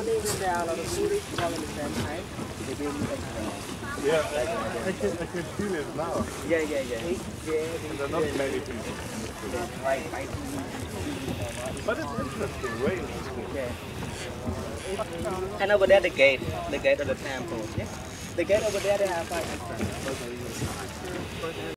morning when there are a lot of tourists traveling at the same time, they will meet us there. Yeah, I, I can I can feel it now. Yeah, yeah, yeah. He, yeah, There are not many people. right, right. But it's interesting, very interesting. Yeah. And over there, the gate, the gate of the temple. Yeah. The gate over there, they have five entrance.